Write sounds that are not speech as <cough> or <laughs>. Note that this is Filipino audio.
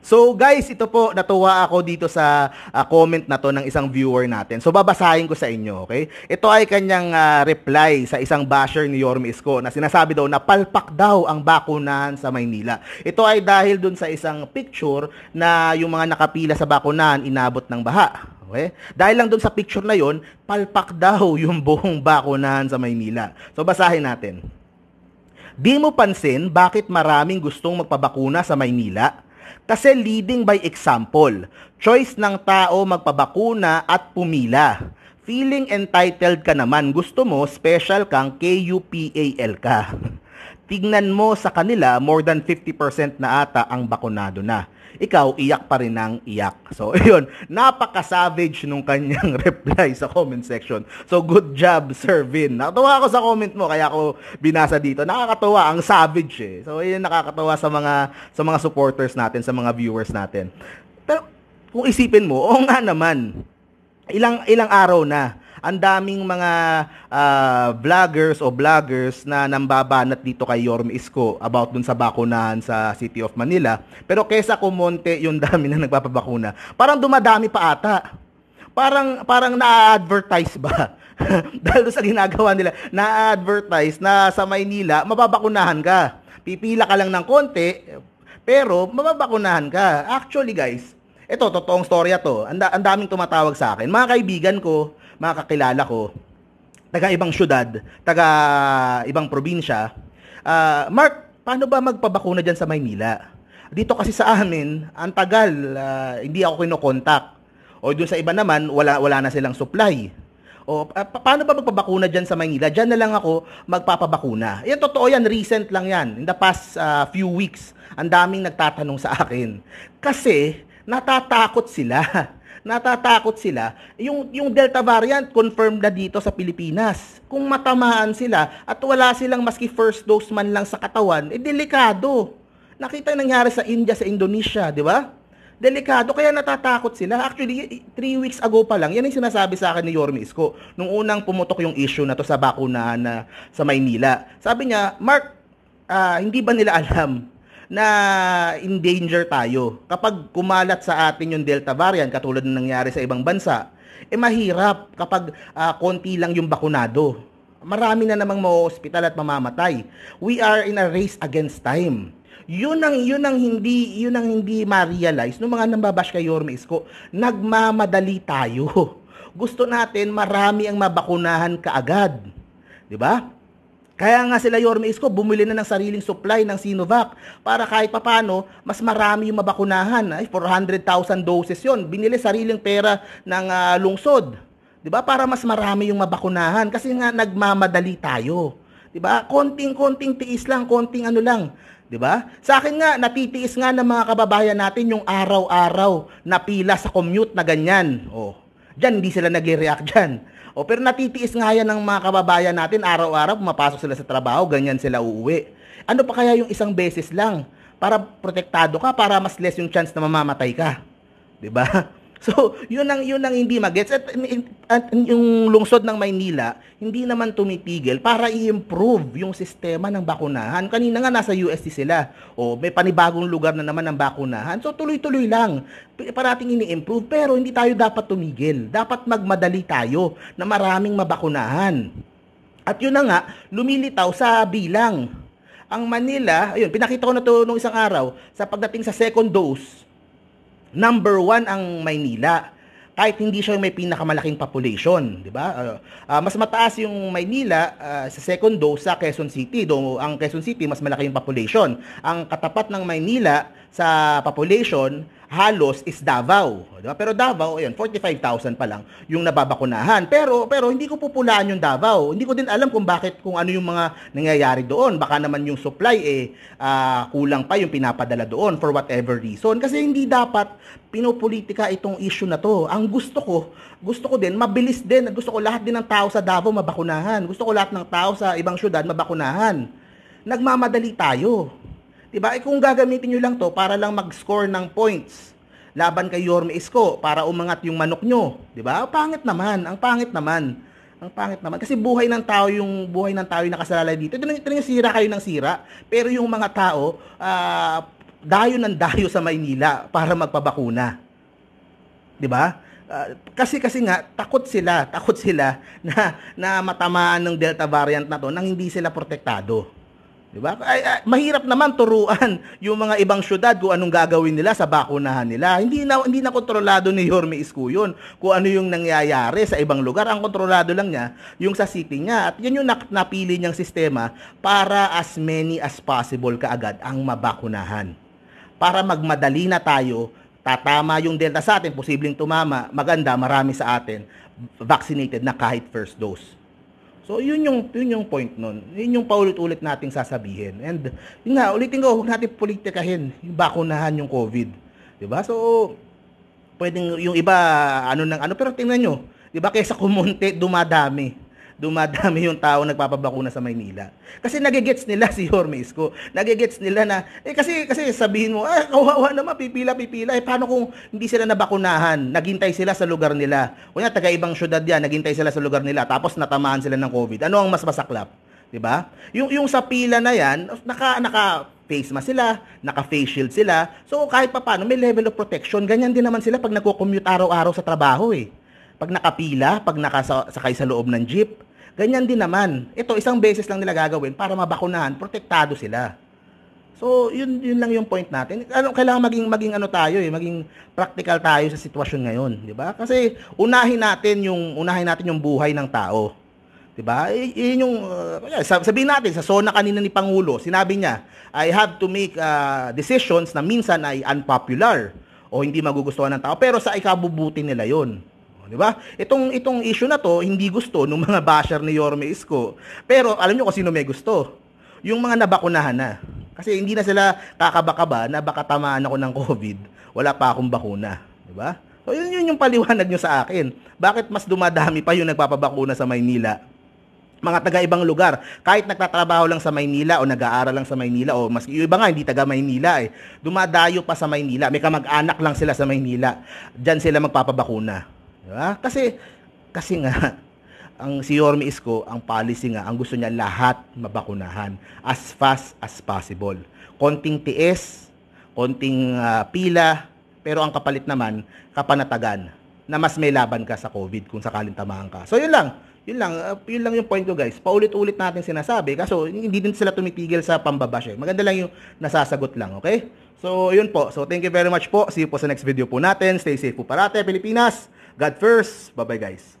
So guys, ito po, natuwa ako dito sa uh, comment na to ng isang viewer natin. So babasahin ko sa inyo, okay? Ito ay kanyang uh, reply sa isang basher ni Yorme Isko na sinasabi daw na palpak daw ang bakunahan sa Maynila. Ito ay dahil dun sa isang picture na yung mga nakapila sa bakunahan inabot ng baha. Okay? Dahil lang dun sa picture na yon, palpak daw <laughs> yung buong bakunahan sa Maynila. So basahin natin. Di mo pansin bakit maraming gustong magpabakuna sa Maynila? Kasi leading by example, choice ng tao magpabakuna at pumila. Feeling entitled ka naman, gusto mo special kang KUPAL ka. <laughs> Tignan mo sa kanila, more than 50% na ata ang bakunado na ikaw iyak pa rin ng iyak. <laughs> So, ayun, napaka-savage nung kanyang <laughs> reply sa comment section. So, good job, Sir Vin. Nakatawa ako sa comment mo, kaya ako binasa dito. Nakakatawa, ang savage eh. So, ayun, nakakatawa sa mga, sa mga supporters natin, sa mga viewers natin. Pero, kung isipin mo, oo nga naman, ilang, ilang araw na, ang daming mga uh, vloggers o vloggers na nambabanat dito kay Yorme Isko about dun sa bakunahan sa City of Manila. Pero kesa kumonte yung dami na nagpapabakuna, parang dumadami pa ata. Parang parang na-advertise ba? <laughs> Dahil sa ginagawa nila, na-advertise na sa Maynila, mababakunahan ka. Pipila ka lang ng konti, pero mababakunahan ka. Actually guys, ito, totoong storya to. Ang daming tumatawag sa akin. Mga kaibigan ko, mga kakilala ko, taga ibang syudad, taga ibang probinsya, uh, Mark, paano ba magpabakuna dyan sa Maynila? Dito kasi sa amin, ang tagal, uh, hindi ako kinokontak. O doon sa iba naman, wala, wala na silang supply. O uh, paano ba magpabakuna dyan sa Maynila? Diyan na lang ako magpapabakuna. Yan, totoo yan, recent lang yan. In the past uh, few weeks, ang daming nagtatanong sa akin. Kasi, natatakot sila. <laughs> natatakot sila, yung, yung Delta variant confirmed na dito sa Pilipinas. Kung matamaan sila at wala silang maski first dose man lang sa katawan, eh delikado. Nakita nangyari sa India, sa Indonesia, di ba? Delikado, kaya natatakot sila. Actually, three weeks ago pa lang, yan yung sinasabi sa akin ni Yorme Isko, nung unang pumutok yung issue na to sa bakuna na sa Maynila. Sabi niya, Mark, uh, hindi ba nila <laughs> alam na in danger tayo. Kapag kumalat sa atin yung Delta variant, katulad ng nangyari sa ibang bansa, eh mahirap kapag uh, konti lang yung bakunado. Marami na namang ma-hospital at mamamatay. We are in a race against time. Yun ang yun ang hindi yun ang hindi ma-realize ng mga nambabash kay Yorme Isko. Nagmamadali tayo. <laughs> Gusto natin marami ang mabakunahan kaagad. 'Di ba? Kaya nga sila Yorme Isko bumili na ng sariling supply ng Sinovac para kahit papano mas marami yung mabakunahan. Ay 400,000 doses 'yon. Binili sariling pera ng uh, lungsod. 'Di ba? Para mas marami yung mabakunahan kasi nga nagmamadali tayo. 'Di ba? Konting-konting tiis lang, konting ano lang. 'di ba? Sa akin nga natitiis nga ng mga kababayan natin yung araw-araw na pila sa commute na ganyan. Oh. Diyan hindi sila nagre-react diyan. O pero natitiis nga yan ng mga kababayan natin, araw-araw pumapasok sila sa trabaho, ganyan sila uuwi. Ano pa kaya yung isang beses lang para protektado ka, para mas less yung chance na mamamatay ka? 'Di ba? <laughs> <laughs> So, yun ang yun ang hindi magets at, at yung lungsod ng Maynila hindi naman tumitigil para i-improve yung sistema ng bakunahan. Kanina nga nasa UST sila. O may panibagong lugar na naman ng bakunahan. So tuloy-tuloy lang. Parating ini-improve pero hindi tayo dapat tumigil. Dapat magmadali tayo na maraming mabakunahan. At yun na nga, lumilitaw sa bilang. Ang Manila, ayun, pinakita ko na to nung isang araw, sa pagdating sa second dose, number one ang Maynila kahit hindi siya may pinakamalaking population, di ba? Uh, mas mataas yung Maynila uh, sa second dose sa Quezon City, do ang Quezon City mas malaki yung population. Ang katapat ng Maynila sa population halos is Davao. Diba? Pero Davao, ayun, 45,000 pa lang yung nababakunahan. Pero pero hindi ko pupulaan yung Davao. Hindi ko din alam kung bakit kung ano yung mga nangyayari doon. Baka naman yung supply eh uh, kulang pa yung pinapadala doon for whatever reason. Kasi hindi dapat pinopolitika itong issue na to. Ang gusto ko, gusto ko din mabilis din. Gusto ko lahat din ng tao sa Davao mabakunahan. Gusto ko lahat ng tao sa ibang syudad mabakunahan. Nagmamadali tayo. Diba? Eh kung gagamitin nyo lang to para lang mag-score ng points laban kay Yorme Isko para umangat yung manok nyo. Diba? Pangit naman. Ang pangit naman. Ang pangit naman. Kasi buhay ng tao yung buhay ng tao yung nakasalalay dito. Ito, yung sira kayo ng sira. Pero yung mga tao, uh, dayo ng dayo sa Maynila para magpabakuna. 'Di ba? Uh, kasi kasi nga takot sila, takot sila <laughs> na na matamaan ng Delta variant na to nang hindi sila protektado. 'Di ba? Ay, ay, mahirap naman turuan <laughs> yung mga ibang syudad kung anong gagawin nila sa bakunahan nila. Hindi na hindi na kontrolado ni Yorme Isko yun kung ano yung nangyayari sa ibang lugar. Ang kontrolado lang niya yung sa city niya at yun yung napili niyang sistema para as many as possible kaagad ang mabakunahan. Para magmadali na tayo, tatama yung delta sa atin, posibleng tumama, maganda, marami sa atin vaccinated na kahit first dose. So, yun yung, yun yung point nun. Yun yung paulit-ulit nating sasabihin. And, yun nga, ulitin ko, huwag natin politikahin yung bakunahan yung COVID. Diba? So, pwedeng yung iba, ano nang ano, pero tingnan nyo, diba, kaysa kumunti, dumadami dumadami yung tao nagpapabakuna sa Maynila. Kasi nagigets nila si Jorme Isko. Nagigets nila na, eh kasi, kasi sabihin mo, ah, kawawa naman, pipila, pipila. Eh paano kung hindi sila nabakunahan? Naghintay sila sa lugar nila. Kunya, taga ibang syudad yan, naghintay sila sa lugar nila, tapos natamaan sila ng COVID. Ano ang mas masaklap? 'di ba? Yung yung sa pila na 'yan, naka naka face mask sila, naka face shield sila. So kahit pa paano may level of protection. Ganyan din naman sila pag nagko-commute araw-araw sa trabaho eh. Pag nakapila, pag nakasakay sa loob ng jeep, Ganyan din naman. Ito, isang beses lang nila gagawin para mabakunahan, protektado sila. So, yun yun lang yung point natin. Ano kailangan maging maging ano tayo eh, maging practical tayo sa sitwasyon ngayon, 'di ba? Kasi unahin natin yung unahin natin yung buhay ng tao. 'Di ba? Yun yung uh, sabihin natin sa zona kanina ni Pangulo, sinabi niya, I have to make uh, decisions na minsan ay unpopular o hindi magugustuhan ng tao, pero sa ikabubuti nila 'yon. Di ba? Itong, itong issue na to, hindi gusto ng mga basher ni Yorme Isko. Pero alam nyo kung sino may gusto? Yung mga nabakunahan na. Kasi hindi na sila kakabakaba na baka tamaan ako ng COVID. Wala pa akong bakuna. Di ba? So yun, yun yung paliwanag nyo sa akin. Bakit mas dumadami pa yung nagpapabakuna sa Maynila? mga taga ibang lugar. Kahit nagtatrabaho lang sa Maynila o nag-aaral lang sa Maynila o mas iba nga hindi taga Maynila eh. Dumadayo pa sa Maynila. May kamag-anak lang sila sa Maynila. Diyan sila magpapabakuna. Diba? Kasi, kasi nga, <laughs> ang si Yorme Isko, ang policy nga, ang gusto niya lahat mabakunahan as fast as possible. Konting tiis, konting uh, pila, pero ang kapalit naman, kapanatagan na mas may laban ka sa COVID kung sakaling tamahan ka. So yun lang. Yun lang, uh, yun lang yung point ko guys. Paulit-ulit natin sinasabi kaso hindi din sila tumitigil sa pambabash. Eh. Maganda lang yung nasasagot lang, okay? So yun po. So thank you very much po. See you po sa next video po natin. Stay safe po parate, Pilipinas. God first. Bye-bye guys.